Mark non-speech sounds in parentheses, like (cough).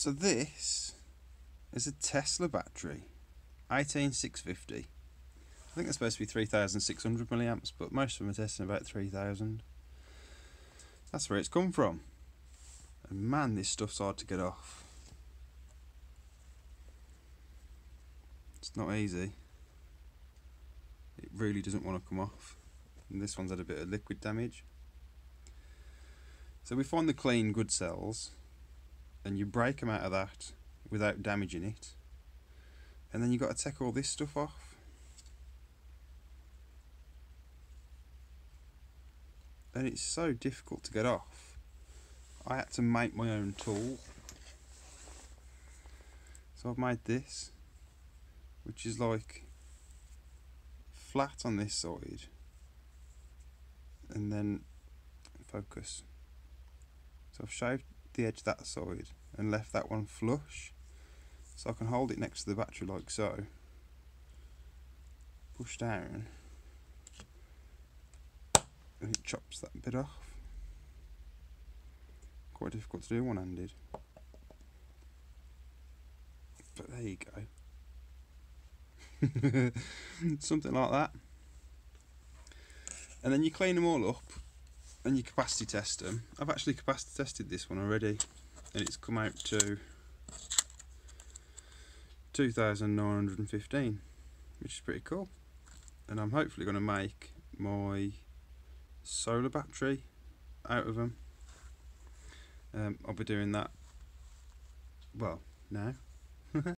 So this is a Tesla battery, 18650. I think it's supposed to be 3600 milliamps, but most of them are testing about 3000. That's where it's come from. And man, this stuff's hard to get off. It's not easy. It really doesn't want to come off. And this one's had a bit of liquid damage. So we find the clean good cells and you break them out of that without damaging it. And then you've got to take all this stuff off. And it's so difficult to get off. I had to make my own tool. So I've made this which is like flat on this side. And then focus. So I've shaved the edge that side and left that one flush. So I can hold it next to the battery like so. Push down. And it chops that bit off. Quite difficult to do one-handed. But there you go. (laughs) Something like that. And then you clean them all up and you capacity test them. I've actually capacity tested this one already and it's come out to 2915 which is pretty cool and I'm hopefully going to make my solar battery out of them um, I'll be doing that well now (laughs)